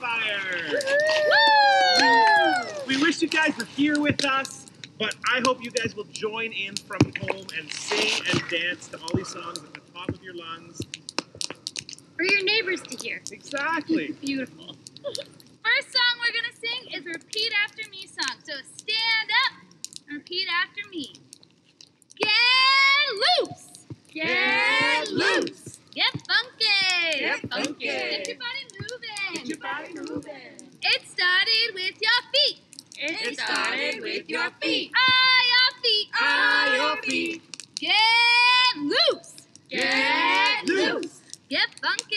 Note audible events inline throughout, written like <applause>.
Campfire. We wish you guys were here with us, but I hope you guys will join in from home and sing and dance to all these songs at the top of your lungs. For your neighbors to hear. Exactly. <laughs> Beautiful. First song we're gonna sing is Repeat After Me song. So stand up and repeat after me. Get loose. Get loose. Get funky. Get funky. Get your body It started with your feet. It started with your feet. Ah, your feet. Ah, your feet. Get loose. Get loose. Get funky.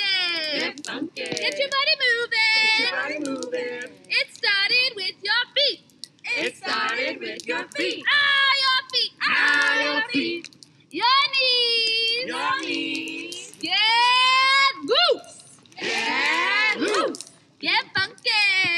Get funky. Get your body moving. Get your body moving. It started with your feet. It started with your feet. Ah, your feet. Ah, your feet. Your knees. Your knees. Get loose. Get loose. Get funky.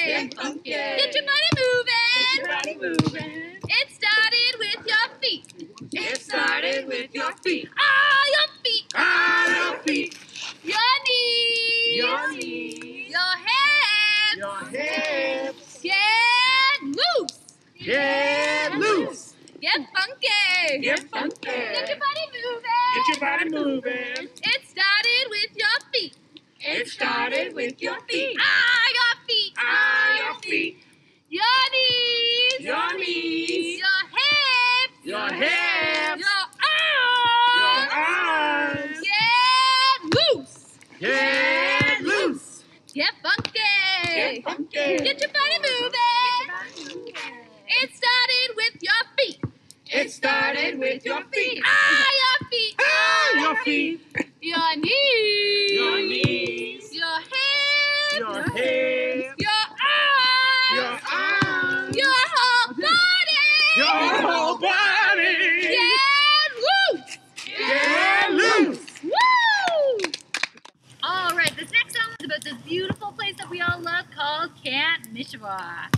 Get funky. Get your body moving. Get your body moving. It started with your feet. It started with your feet. Ah, your feet. Ah, your feet. Your knees. Your knees. Your hips. Your hips. Get loose. Get loose. Get funky. Get your body moving. Get your body moving. It started with your feet. It started with your feet. Ah, your feet. Ah, your feet. Your knees. Your knees. Your hips. Your hips. Your arms. Your arms. Get loose. Get loose. Get funky. Get funky. Get your body moving. It started with your feet. Ah, your feet. Ah, your feet. Your knees. Your knees. Your hips. Your hips. Your arms. Your arms. Your whole body. Your whole body. Get loose. Get loose. Woo! All right, this next song is about this beautiful place that we all love called Camp Mishewah.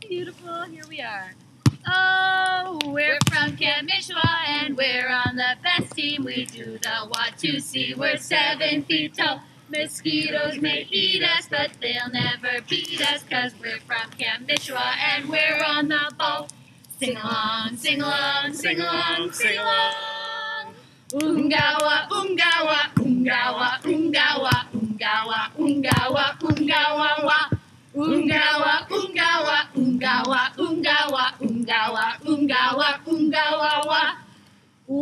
Beautiful, here we are. Oh, we're from Camp Mishewah and we're on the best team. We do the Watusi. We're seven feet tall. Mosquitoes may eat us, but they'll never beat us because we're from Camp Mishewah and we're on the ball. Sing along, sing along, sing along, sing along. Ungawa, ungawa, ungawa, ungawa, ungawa, ungawa, ungawa, wa. Ungawa, ungawa,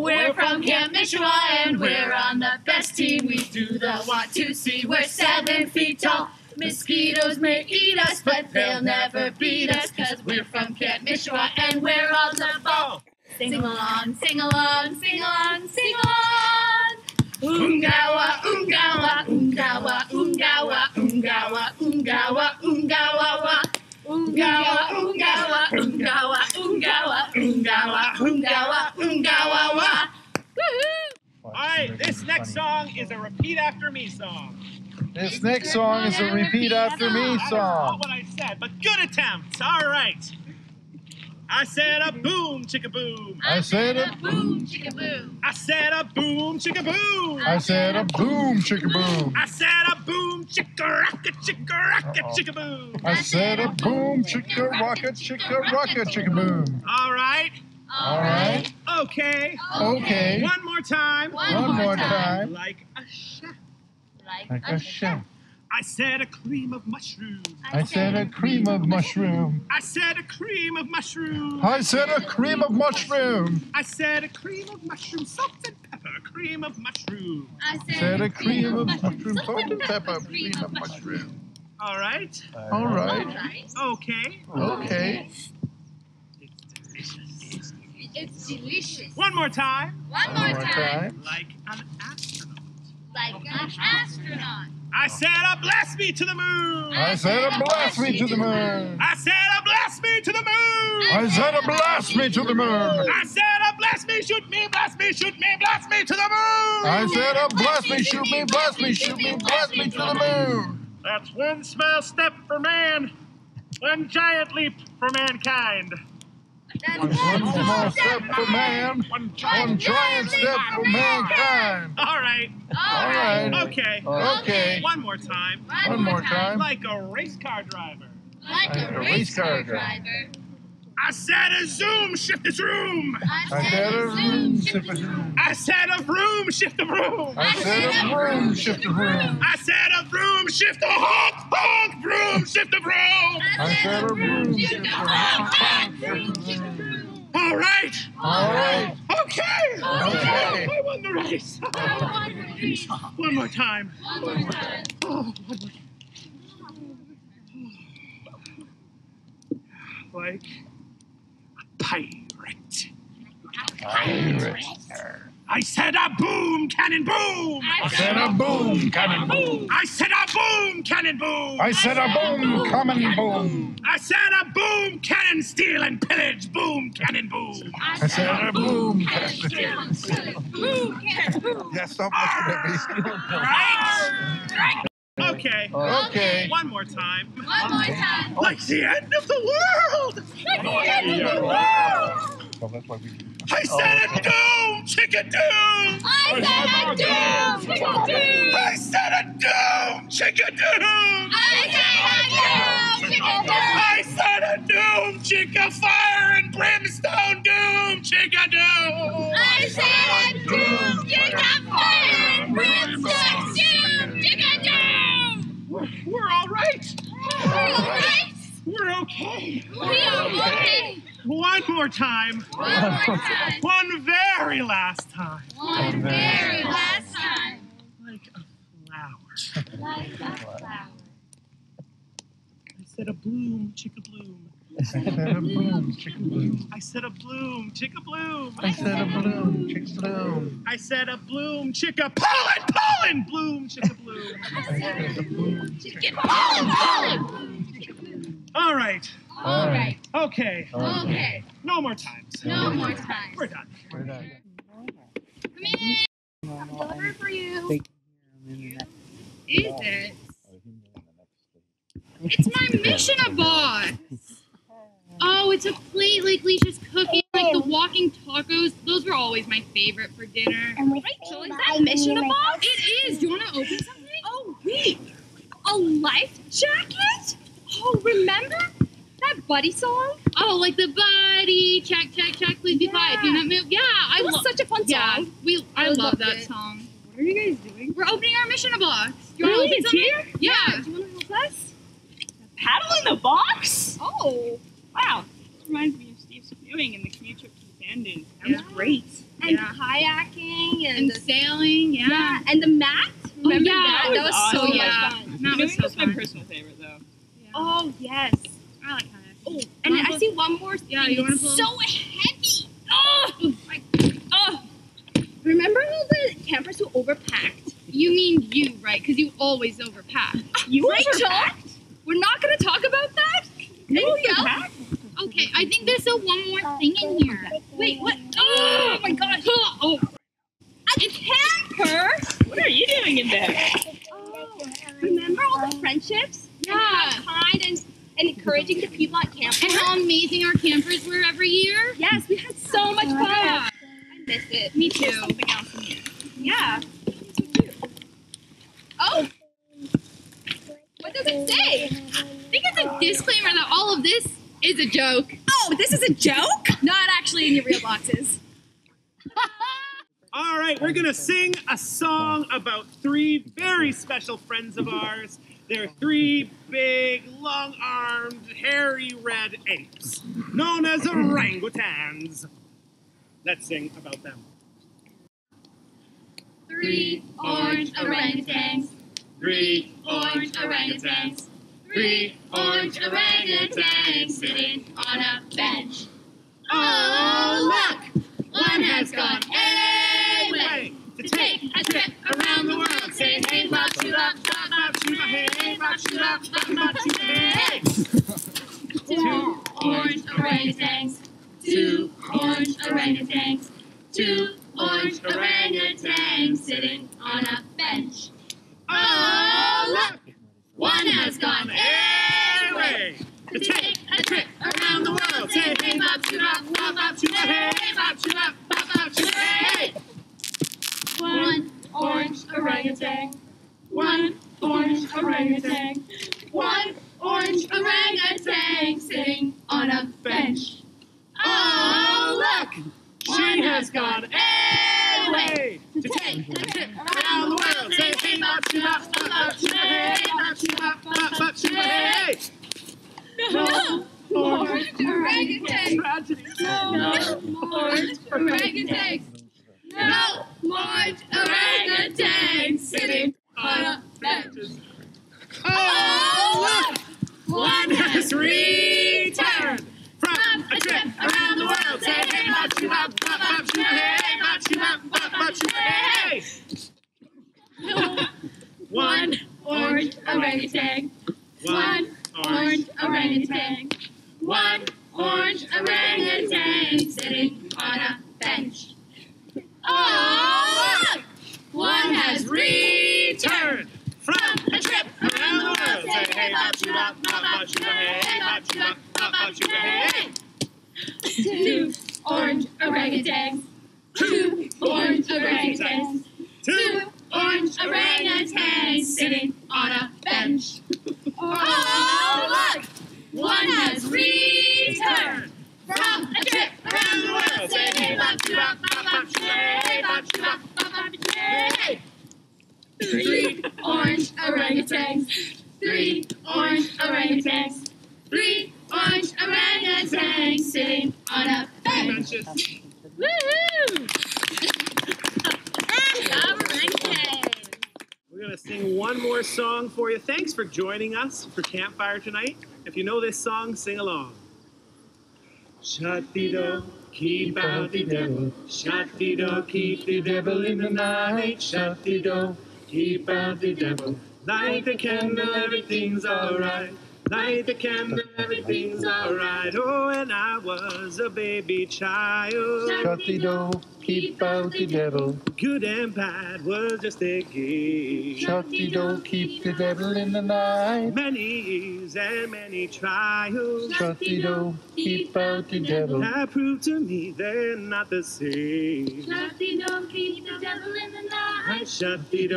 We're from Camp Mishewah and we're on the best team. We do the Watusi. We're seven feet tall. Mosquitoes may eat us, but they'll never beat us because we're from Camp Mishewah and we're on the ball. Sing along, sing along, sing along, sing along. Ungawa, ungawa, ungawa, ungawa, ungawa, ungawa, ungawa, wa. Ungawa, ungawa, ungawa, ungawa, ungawa, ungawa, ungawa, wa. Woohoo! All right, this next song is a repeat after me song. This next song is a repeat after me song. That's not song. what I said, but good attempt. All right. I said a boom, chicka boom. I said a boom, chicka boom. I said a boom, chicka boom. I said a boom, chicka boom. I said a boom, chicka rocka, chicka rocka, chicka boom. I said a boom, chicka rocket, chicka rocket, chicka boom. All right. All right. Okay. Okay. One more time. One more time. Like a chef. Like a chef. I said a cream of mushroom. I said a cream of mushroom. I said a cream of mushroom. I said a cream of mushroom. I said a cream of mushroom, salt and pepper, cream of mushroom. I Said a cream of mushroom, salt and pepper, cream of mushroom. All right. All right. Alright. Okay. Okay. It's delicious. It's delicious. One more time. One One more more time. time. Like an astronaut. Like an astronaut. I said a blast me to the moon. I said a blast me to the moon. I said a blast me to the moon. I said a blast me to the moon. I said a blast me, shoot me, blast me, shoot me, blast me to the moon. I said a blast me, shoot me, blast me, shoot me, blast me to the moon. That's one small step for man, one giant leap for mankind. One small step for man, one giant step for mankind. All right. All right. Okay. Okay. One more time. One more time. Like a race car driver. Like a race car driver. I said a zoom, shift the zoom. I said a room, shift a room. I said a vroom, shift the vroom. I said a room, shift a room. I said a vroom, shift the honk, honk, vroom, shift the vroom. I said a room, shift a room. All right. All right. Okay. Okay. I won the race. I One more time. One more time. Oh, one more time. Like a pirate. Pirate. I said a boom, cannon boom. I said a boom, cannon boom. I said a boom, cannon boom. I said a boom, coming boom. I said a boom, cannon, steal and pillage, boom, cannon, boom. I said a boom, cannon. Boom, can boom. Yeah, stop looking at me. Right? Okay. Okay. One more time. One more time. Oh, like the end of the world. Like the end of the oh, world. Well, that's why we. I said a doom, chicken doom. I said a doom, chicken doom. I said a doom, chicken doom. I said a doom, chicken doom. I said a doom, chicken fire and brimstone doom, chicken doom. I said a more time. One more time. One very last time. One very last time. Like a flower. Like a flower. I said a bloom, chicka bloom. I said a boom, chicken boom. I said a bloom, chicka bloom. I said a bloom, chicken bloom. I said a bloom, chicka pollen, pollen, bloom, chicka bloom. I said a boom, Chicken pollen, pollen. All right. All right. Okay. Okay. No more times. No more times. We're done. We're done. Come in. I'm delivering for you. Is it? It's my mission boss. Oh, it's a plate like Leisha's cooking, like the walking tacos. Those were always my favorite for dinner. Rachel, is that mission box? It is. Do you want to open something? Oh, wait. A life jacket? Oh, remember that buddy song? Oh, like the buddy check check check please be quiet. Do not move. Yeah, I was love. such a fun song. Yeah, we. I, I love that it. song. What are you guys doing? We're opening our mission box. Do you want Really? to open something? here? Yeah. Do you want to help us? Paddle in the box? Oh, wow. This reminds me of Steve's canoeing and the canoe trip to the Bandon. That was great. And Yeah. kayaking and, And sailing. Yeah. Yeah, and the mat. Oh, Remember yeah, that? That was so awesome. much Yeah. fun. That was so oh was my fun. personal favorite, though. Oh, yes. I like kayaking. Oh, and I see one more thing. Yeah, you wanna It's pull- so heavy. Oh, my, oh. Remember all the campers who overpacked? You mean you, right? Because you always overpack. <laughs> You Rachel, we're not going to talk about that? Anything else? Okay, I think there's a one more thing in here. Wait, what? Oh, my gosh. <gasps> Oh, A camper? What are you doing in there? Oh, Remember all the friendships? Yeah. And how kind and, and encouraging the people at camp. and how amazing our campers were every year. Yes, we had so oh much fun. Yeah. I miss it. Me too. Something else in here. Yeah. Oh. What does it say? I think it's a disclaimer that all of this is a joke. Oh, this is a joke? Not actually in your real boxes. <laughs> All right, we're gonna sing a song about three very special friends of ours. They're three big, long-armed, hairy red apes, known as orangutans. Let's sing about them. Three orange orangutans. Three Orange orangutans. Three orange orangutans sitting on a bench. Oh, oh look! One has gone away to take a trip around the world. Say hey, bop, Two orange orangutans. Two orange orangutans. Two orange orangutans sitting on a bench. Oh, look! One has gone away take a trip around the world. Say hey, bop, shoot up, bop, bop, shoot up, hey, bop, shoot up, bop, bop, shoot up, hey! One orange orangutan. One orange orangutan One orange orangutan sitting on a bench. Oh, look! She has gone away to take a trip around the world. Say hey, bop, shoo, bop, bop, bop, shoo, hey, bop, shoo, bop, bop, bop, shoo, hey. No orange orangutan. Tragedy. No orange orangutan. No orange orangutan sitting on a bench. Oh, look! One has returned from a trip around the world. Say hey, bop, shoo, bop, bop, bop, shoo, hey, bop, shoo, bop, bop, bop, shoo, hey. One orange orangutan. One orange orangutan. One orange orangutan sitting on a bench. Oh, look! One has returned Turn from a trip around the world. Say bop, bop, shoo, hey. Two orange orangutans. Two orange orangutans. Two orange orangutans sitting on a bench. Oh, look! One has returned from a trip around the world. Say hey, bop, bop, shoo, hey, bop, bop, shoo, hey. Three orange orangutans. Three orange orangutans. Three orange orangutans sitting on a bench. Woohoo! <laughs> We're going to sing one more song for you. Thanks for joining us for Campfire tonight. If you know this song, sing along. Shut the door, keep out the devil. Shut the door, keep the devil in the night. Shut the door, keep out the devil. Light the candle, everything's alright. Light the candle, everything's alright. Oh, when I was a baby child. Shut the door, keep out the devil. Good and bad was just a game. Shut the door, keep the devil in the night. Many years and many trials Shut the door, keep out the devil. have proved to me they're not the same. Shut the door, keep the devil in the I night. shut the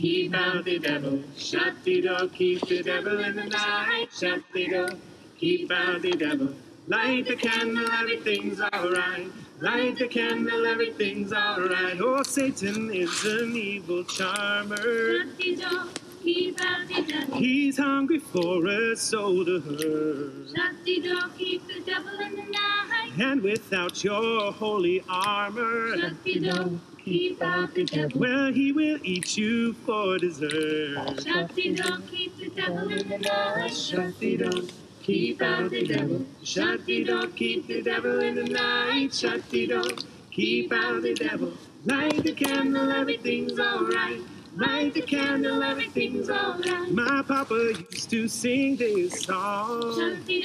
keep out the devil. Shut the door, keep the devil in the night. Shut the door, keep out the devil. Light the candle, everything's alright. Light the candle, everything's alright. Oh, Satan is an evil charmer. Shut the door, keep out the devil. He's hungry for a soul to hurt. Shut the door, keep the devil in the night. And without your holy armor, Shut the door, keep out the devil. well, he will eat you for dessert. Shut the door, keep the devil in the night. Shut the door, keep out the devil. Shut the door, keep the devil in the night. Shut the door, keep out the devil. Light the candle, everything's alright. Light the candle, everything's alright. My papa used to sing this song. Shut the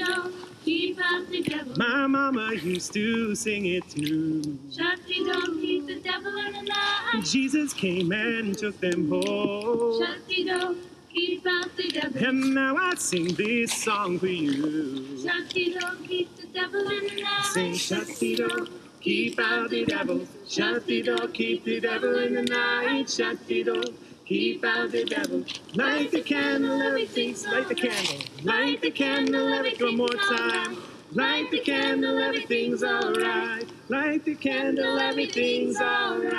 My mama used to sing it too. The door, keep the devil in the night. Jesus came and took them home. The door, keep out the devil. And now I sing this song for you. Shut the door, keep the devil in the night. Sing, the door, keep out the devil. Shut the door, keep the devil in the night. Shut the door, keep out the devil. Light the candle, everything's light the candle. Light the candle, everything one more time. Light the candle, everything's alright. Light the candle, everything's alright.